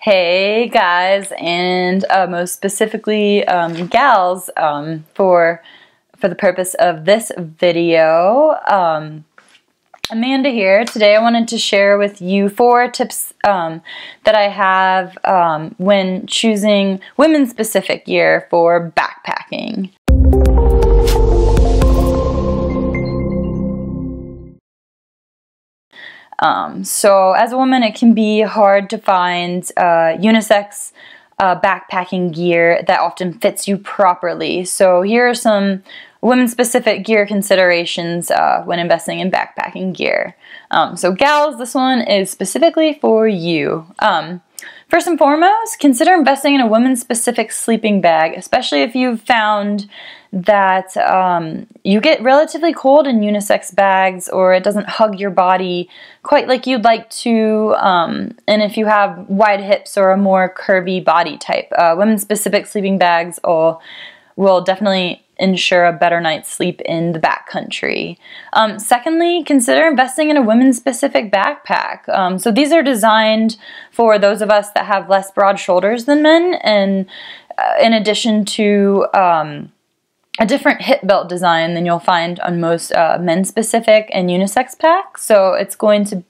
Hey guys, and uh, most specifically um, gals, um, for for the purpose of this video, um, Amanda here. Today I wanted to share with you four tips um, that I have um, when choosing women specific gear for backpacking. Um, so as a woman, it can be hard to find uh, unisex uh, backpacking gear that often fits you properly. So here are some women-specific gear considerations uh, when investing in backpacking gear. Um, so gals, this one is specifically for you. Um, First and foremost, consider investing in a women-specific sleeping bag, especially if you've found that um, you get relatively cold in unisex bags or it doesn't hug your body quite like you'd like to, um, and if you have wide hips or a more curvy body type. Uh, women-specific sleeping bags will, will definitely ensure a better night's sleep in the backcountry. Um, secondly, consider investing in a women's specific backpack. Um, so these are designed for those of us that have less broad shoulders than men, and uh, in addition to um, a different hip belt design than you'll find on most uh, men specific and unisex packs. So it's going to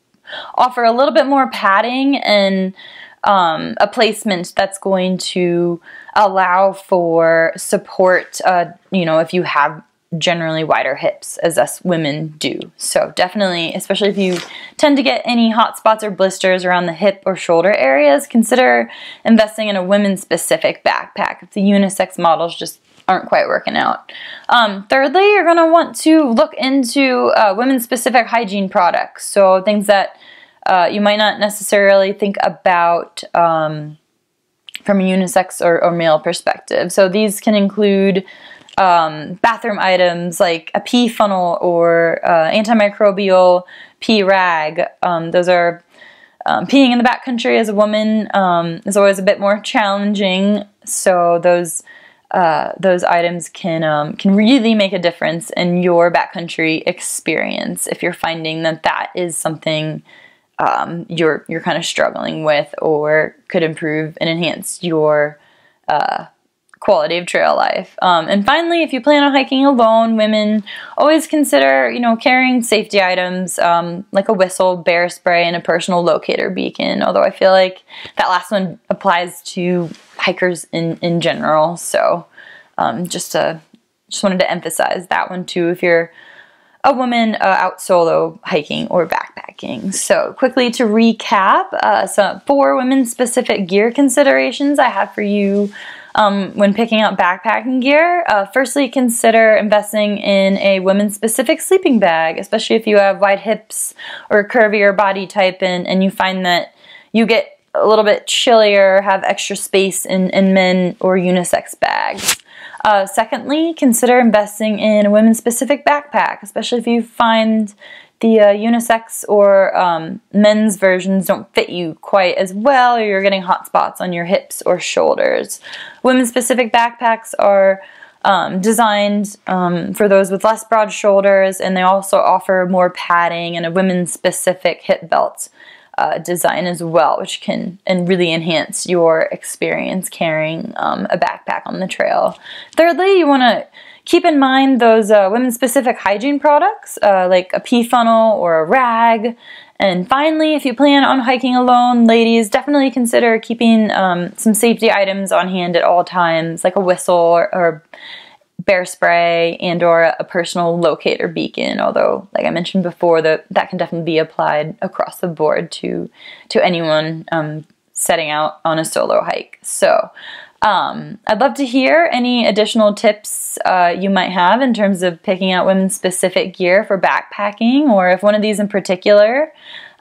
offer a little bit more padding and um, a placement that's going to allow for support, uh, you know, if you have generally wider hips as us women do. So definitely, especially if you tend to get any hot spots or blisters around the hip or shoulder areas, consider investing in a women's specific backpack if the unisex models just aren't quite working out. Um, thirdly, you're going to want to look into uh, women's specific hygiene products. So things that uh, you might not necessarily think about um, from a unisex or, or, male perspective. So these can include um, bathroom items like a pee funnel or uh, antimicrobial pee rag. Um, those are um, peeing in the backcountry as a woman um, is always a bit more challenging. So those uh, those items can um, can really make a difference in your backcountry experience if you're finding that that is something um, you're you're kind of struggling with or could improve and enhance your uh, quality of trail life. Um, and finally, if you plan on hiking alone, women always consider you know carrying safety items um, like a whistle, bear spray, and a personal locator beacon. Although I feel like that last one applies to hikers in in general. So um, just to just wanted to emphasize that one too. If you're a woman uh, out solo hiking or backpacking. So quickly to recap, uh, some four women specific gear considerations I have for you um, when picking out backpacking gear. Uh, firstly, consider investing in a women specific sleeping bag, especially if you have wide hips or curvier body type and, and you find that you get a little bit chillier, have extra space in, in men or unisex bags. Uh, secondly, consider investing in a women's specific backpack, especially if you find the uh, unisex or um, men's versions don't fit you quite as well or you're getting hot spots on your hips or shoulders. Women's specific backpacks are um, designed um, for those with less broad shoulders and they also offer more padding and a women's specific hip belt uh, design as well, which can and really enhance your experience carrying um, a backpack on the trail. Thirdly, you want to keep in mind those uh, women-specific hygiene products uh, like a pee funnel or a rag. And finally, if you plan on hiking alone, ladies, definitely consider keeping um, some safety items on hand at all times, like a whistle or, or bear spray and or a personal locator beacon although like i mentioned before that that can definitely be applied across the board to to anyone um, setting out on a solo hike. So um, I'd love to hear any additional tips uh, you might have in terms of picking out women's specific gear for backpacking, or if one of these in particular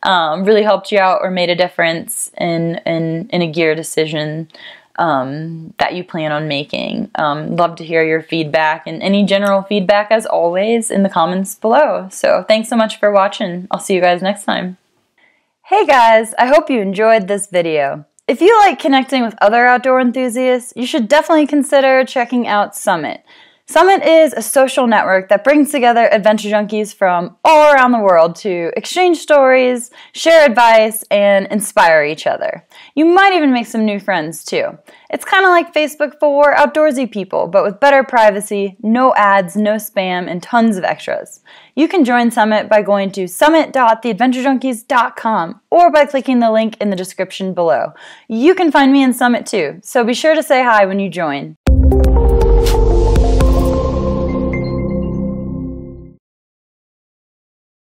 um, really helped you out or made a difference in, in, in a gear decision um, that you plan on making. Um, love to hear your feedback and any general feedback as always in the comments below. So thanks so much for watching. I'll see you guys next time. Hey guys, I hope you enjoyed this video. If you like connecting with other outdoor enthusiasts, you should definitely consider checking out Summit. Summit is a social network that brings together adventure junkies from all around the world to exchange stories, share advice, and inspire each other. You might even make some new friends too. It's kind of like Facebook for outdoorsy people, but with better privacy, no ads, no spam, and tons of extras. You can join Summit by going to summit.theadventurejunkies.com or by clicking the link in the description below. You can find me in Summit too, so be sure to say hi when you join.